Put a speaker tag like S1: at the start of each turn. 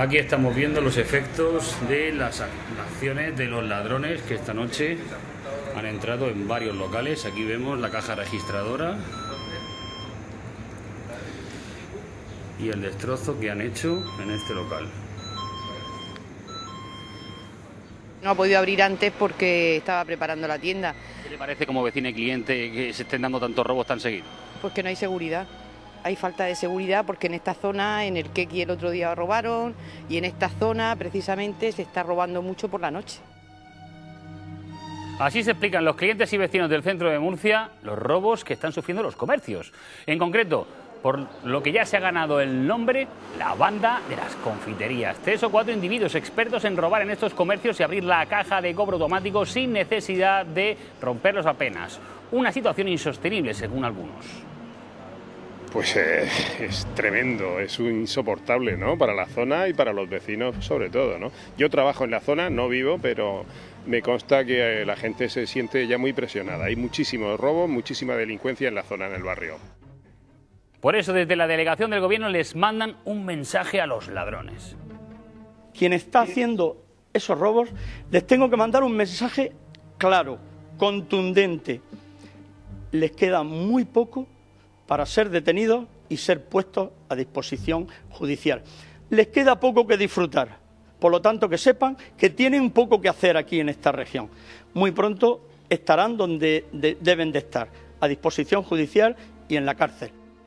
S1: Aquí estamos viendo los efectos de las acciones de los ladrones que esta noche han entrado en varios locales. Aquí vemos la caja registradora y el destrozo que han hecho en este local.
S2: No ha podido abrir antes porque estaba preparando la tienda.
S1: ¿Qué le parece como vecino y cliente que se estén dando tantos robos tan seguidos?
S2: Pues que no hay seguridad hay falta de seguridad porque en esta zona, en el Keki el otro día robaron y en esta zona precisamente se está robando mucho por la noche.
S1: Así se explican los clientes y vecinos del centro de Murcia los robos que están sufriendo los comercios. En concreto, por lo que ya se ha ganado el nombre, la banda de las confiterías. Tres o cuatro individuos expertos en robar en estos comercios y abrir la caja de cobro automático sin necesidad de romperlos apenas. Una situación insostenible según algunos.
S3: Pues eh, es tremendo, es insoportable, ¿no? Para la zona y para los vecinos sobre todo, ¿no? Yo trabajo en la zona, no vivo, pero me consta que eh, la gente se siente ya muy presionada. Hay muchísimos robos, muchísima delincuencia en la zona, en el barrio.
S1: Por eso desde la delegación del gobierno les mandan un mensaje a los ladrones.
S4: Quien está haciendo esos robos, les tengo que mandar un mensaje claro, contundente. Les queda muy poco para ser detenidos y ser puestos a disposición judicial. Les queda poco que disfrutar, por lo tanto que sepan que tienen poco que hacer aquí en esta región. Muy pronto estarán donde deben de estar, a disposición judicial y en la cárcel.